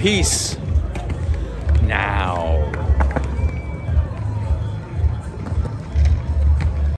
Peace.